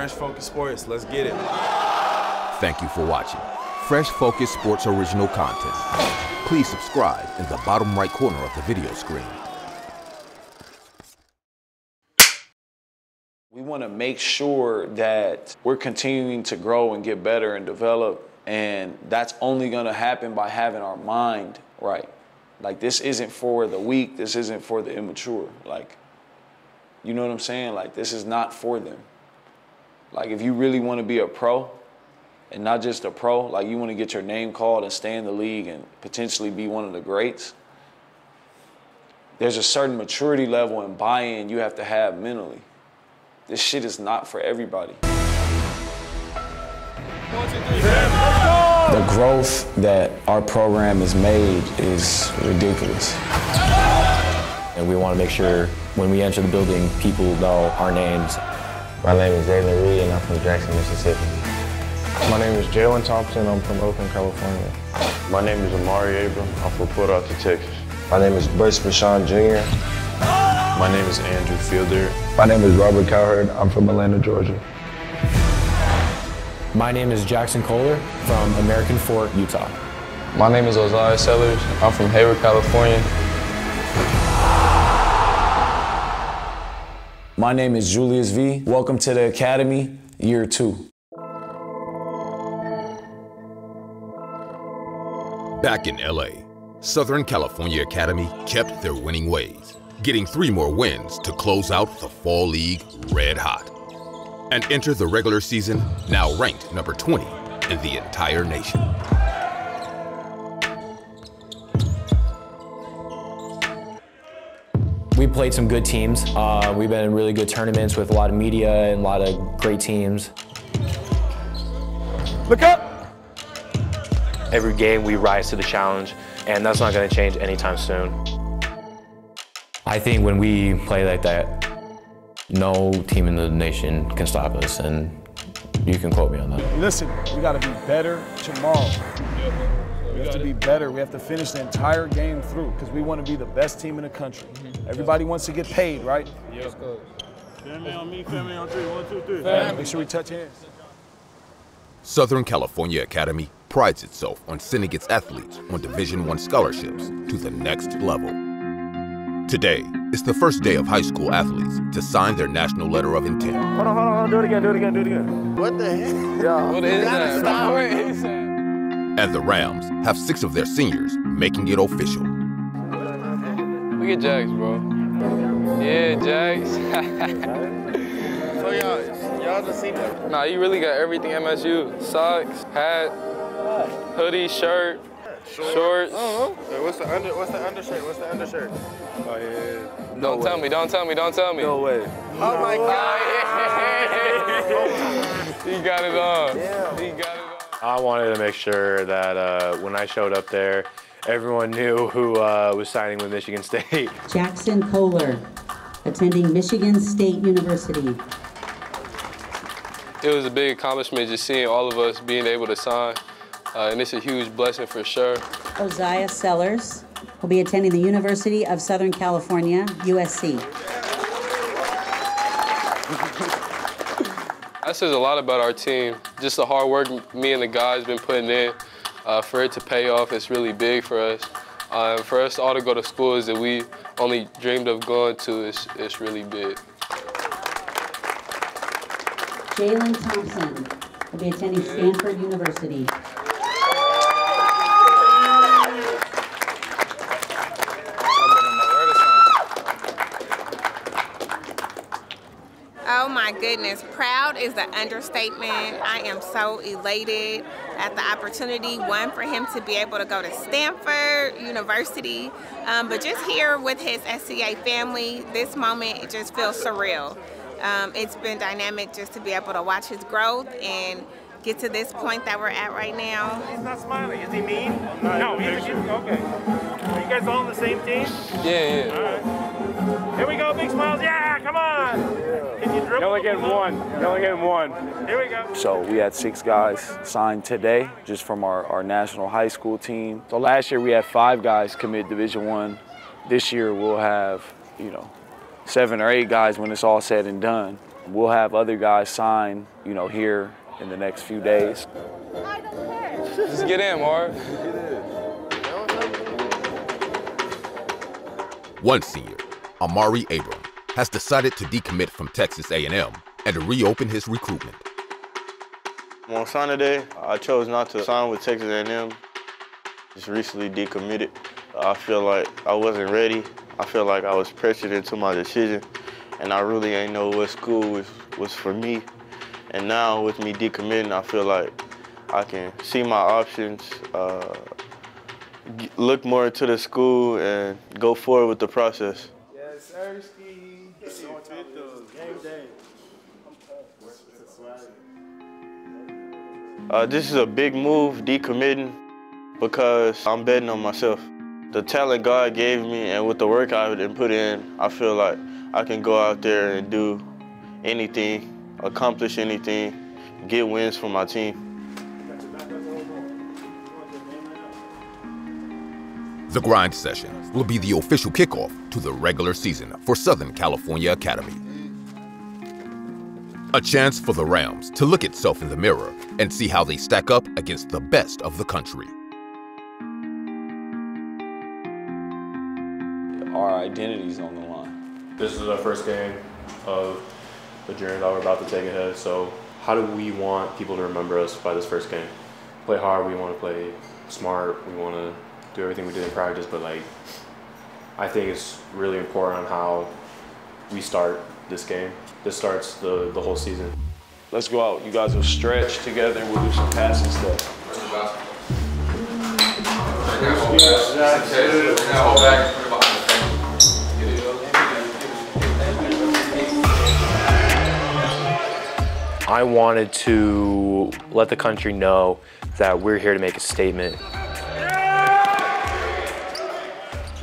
Fresh Focus Sports. Let's get it. Thank you for watching Fresh Focus Sports original content. Please subscribe in the bottom right corner of the video screen. We want to make sure that we're continuing to grow and get better and develop, and that's only going to happen by having our mind right. Like this isn't for the weak, this isn't for the immature. Like, you know what I'm saying? Like this is not for them. Like if you really want to be a pro, and not just a pro, like you want to get your name called and stay in the league and potentially be one of the greats, there's a certain maturity level and buy-in you have to have mentally. This shit is not for everybody. The growth that our program has made is ridiculous. And we want to make sure when we enter the building, people know our names. My name is Jalen Reed, and I'm from Jackson, Mississippi. My name is Jaylen Thompson. I'm from Oakland, California. My name is Amaree Abram. I'm from Port Arthur, Texas. My name is Broyce Batchan Jr. My name is Andrew Fielder. My name is Robert Cowherd. I'm from Atlanta, Georgia. My name is Jaxson Kohler from American Fork, Utah. My name is Oziyah Sellers. I'm from Hayward, California. My name is Julius V. Welcome to the Academy, year two. Back in LA, Southern California Academy kept their winning ways, getting three more wins to close out the Fall League red hot and enter the regular season now ranked number 20 in the entire nation. Played some good teams. Uh, we've been in really good tournaments with a lot of media and a lot of great teams. Look up! Every game we rise to the challenge, and that's not going to change anytime soon. I think when we play like that, no team in the nation can stop us, and you can quote me on that. Listen, we got to be better tomorrow. We have to be better. We have to finish the entire game through because we want to be the best team in the country. Mm-hmm. Everybody wants to get paid, right? Let's go. Family on me, family on three. One, two, three. Make sure we touch hands. Southern California Academy prides itself on sending its athletes on Division I scholarships to the next level. Today is the first day of high school athletes to sign their national letter of intent. Hold on, hold on, do it again, do it again, do it again. What the heck? Yeah. What is that? Stop. And the Rams have six of their seniors making it official. Look at Jax, bro. Yeah, Jax. so y'all, y'all just see that? Nah, you really got everything MSU. Socks, hat, hoodie, shirt, Shorts. shorts. Oh, oh. okay. What's the under? What's the undershirt? What's the undershirt? Oh, yeah. Don't No tell me, don't tell me, don't tell me. No way. Oh my God. He got it on. He got it on. I wanted to make sure that uh, when I showed up there, everyone knew who uh, was signing with Michigan State. Jaxson Kohler, attending Michigan State University. It was a big accomplishment just seeing all of us being able to sign, uh, and it's a huge blessing for sure. Oziyah Sellers will be attending the University of Southern California, USC. That says a lot about our team. Just the hard work me and the guys been putting in. Uh, for it to pay off, it's really big for us. Uh, for us all to go to schools that we only dreamed of going to, it's, it's really big. Jaylen Thompson will be attending Stanford University. My goodness, proud is the understatement. I am so elated at the opportunity, one, for him to be able to go to Stanford University, um, but just here with his SCA family, this moment, it just feels surreal. Um, it's been dynamic just to be able to watch his growth and get to this point that we're at right now. He's not smiling. Is he mean? No, he's a. Okay. Are you guys all on the same team? Yeah, yeah. All right. Here we go, big smiles. Yeah, come on. Can you dribble? You're only getting one. You're only getting one. Here we go. So we had six guys signed today just from our, our national high school team. So last year we had five guys commit Division One. This year we'll have, you know, seven or eight guys when it's all said and done. we'll have other guys sign, you know, here in the next few days. I don't care. Just get in, Mark. One senior, Amaree Abram, has decided to decommit from Texas A&M and to reopen his recruitment. On signing day, I chose not to sign with Texas A&M. Just recently decommitted. I feel like I wasn't ready. I feel like I was pressured into my decision, and I really ain't know what school was, was for me. And now with me decommitting, I feel like I can see my options, uh, look more into the school, and go forward with the process. Yes, Ersky. Game Uh, this is a big move, decommitting, because I'm betting on myself. The talent God gave me and with the work I've been put in, I feel like I can go out there and do anything, accomplish anything, get wins for my team. The grind session will be the official kickoff to the regular season for Southern California Academy. A chance for the Rams to look itself in the mirror and see how they stack up against the best of the country. Our identity's on the line. This is our first game of the journey that we're about to take ahead. So, how do we want people to remember us by this first game? Play hard. We want to play smart. We want to do everything we did in practice. But like, I think it's really important on how we start this game. This starts the the whole season. Let's go out. You guys will stretch together and we'll do some passing stuff. I wanted to let the country know that we're here to make a statement.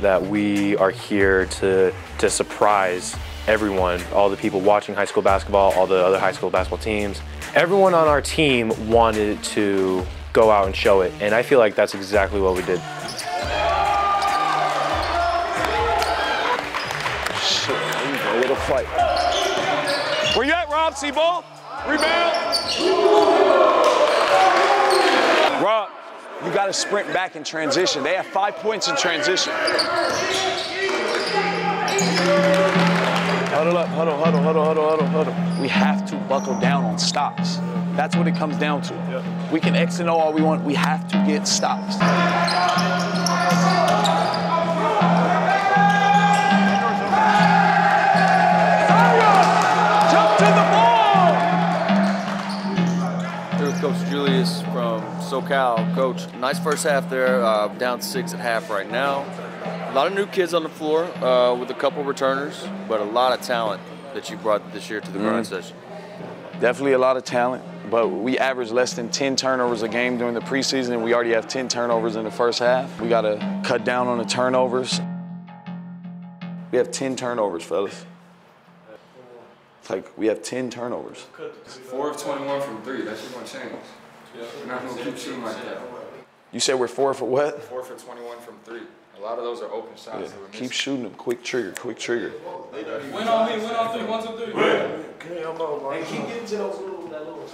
That we are here to, to surprise everyone, all the people watching high school basketball, all the other high school basketball teams. Everyone on our team wanted to go out and show it, and I feel like that's exactly what we did. A little fight. Where you at, Rob? See ball? Rebound. Rob, you got to sprint back in transition. They have five points in transition. Huddle up, huddle, huddle, huddle, huddle, huddle, huddle. We have to buckle down on stops. That's what it comes down to. We can X and O all we want. We have to get stops. Jump to the ball! Here with Coach Julius from SoCal. Coach, nice first half there. Uh, down six at half right now. A lot of new kids on the floor uh, with a couple returners, but a lot of talent that you brought this year to the grind Mhm. session. Definitely a lot of talent, but we average less than 10 turnovers a game during the preseason, and we already have 10 turnovers in the first half. We got to cut down on the turnovers. We have 10 turnovers, fellas. It's like we have 10 turnovers. Four of 21 from three. That's shit gonna change. We're not gonna keep shooting like that. You said we're four for what? Four for 21 from three. A lot of those are open shots. Yeah. that Keep shooting them. Quick trigger, quick trigger. Win on me, win on three, one, two, three. Hey, keep getting to those little, that little.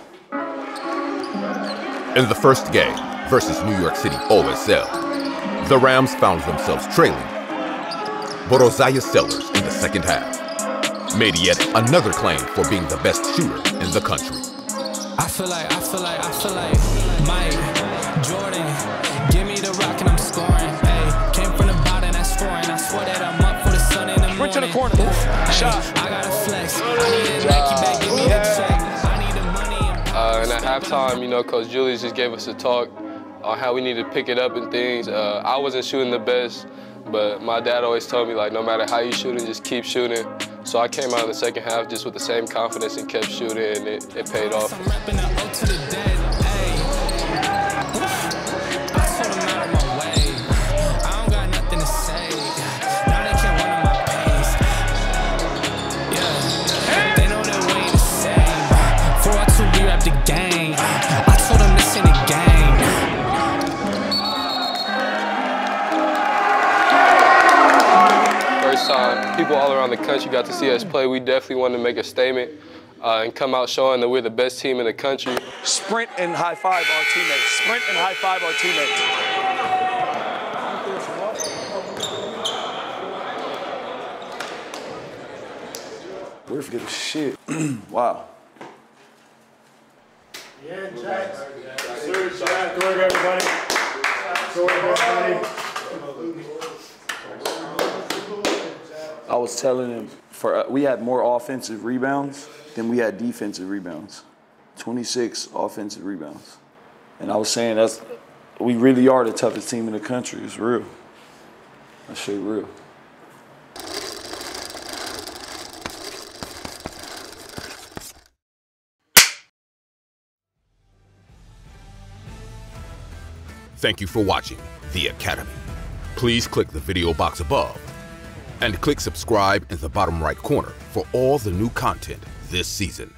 In the first game versus New York City OSL, the Rams found themselves trailing. But Oziyah Sellers in the second half made yet another claim for being the best shooter in the country. I feel like, I feel like, I feel like Mike corner. Shot. I flex. Need a Nike bag, give me the check. I need the money. Uh, and at halftime, you know, Coach Julius just gave us a talk on how we need to pick it up and things. Uh, I wasn't shooting the best, but my dad always told me, like, no matter how you shooting, just keep shooting. So I came out in the second half just with the same confidence and kept shooting, and it, it paid off. Around the country got to see us play. We definitely wanted to make a statement. uh, and come out showing that we're the best team in the country. Sprint and high five our teammates. Sprint and high five our teammates. We're forgetting shit. wow. Yeah, Jack. Sir, Jack. Good work, everybody. Good work, everybody. I was telling him for uh, we had more offensive rebounds than we had defensive rebounds. 26 offensive rebounds. And I was saying that's we really are the toughest team in the country. It's real. That shit real. Thank you for watching The Academy. Please click the video box above and click subscribe in the bottom right corner for all the new content this season.